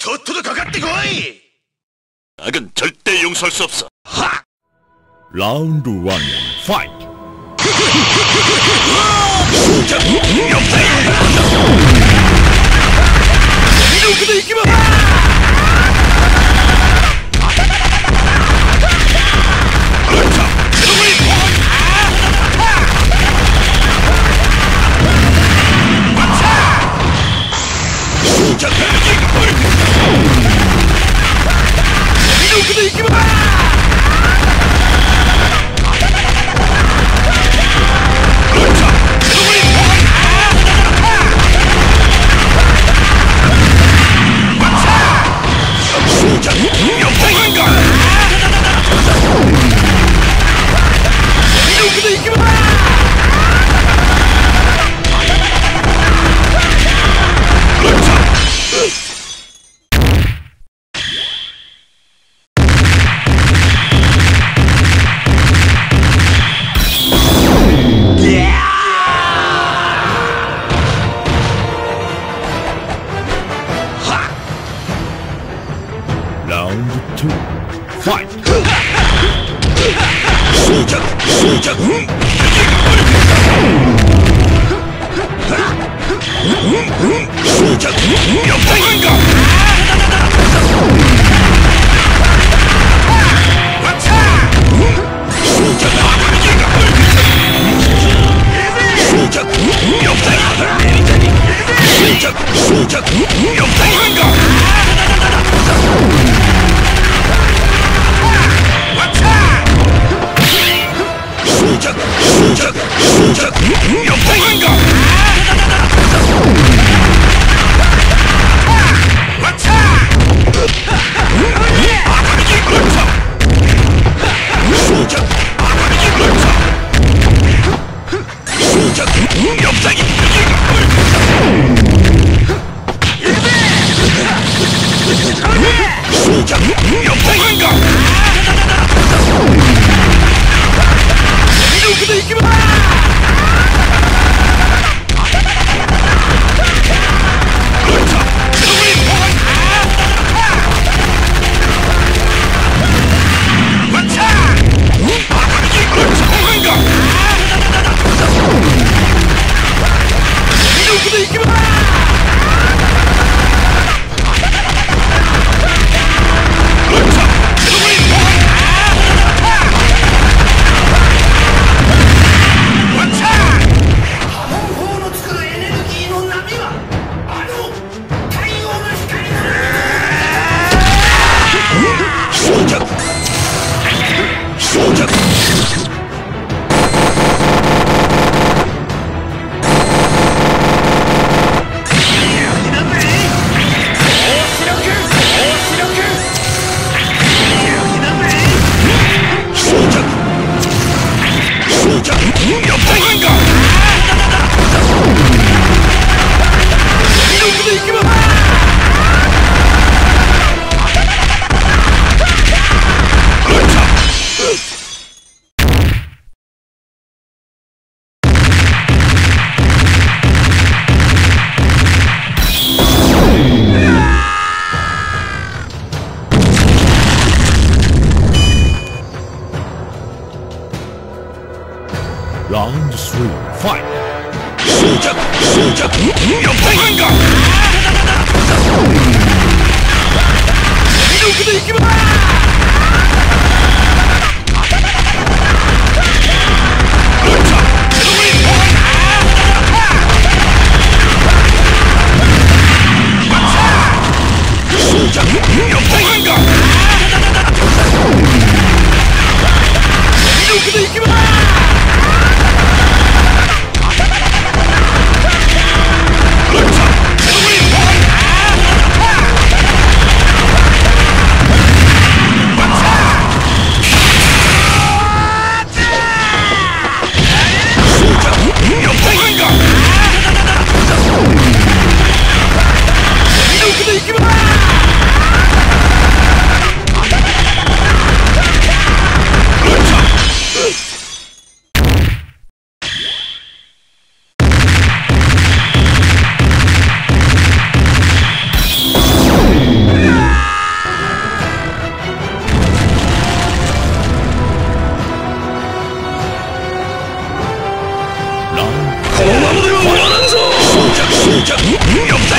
저투도 가깝디 고이! 악은 절대 용서할 수 없어. 하! 라운드 1 파이트! Round two. Fight. Soldier, soldier. Soldier, soldier. You're round threefive shoot shoot shoot you're paying go 这不在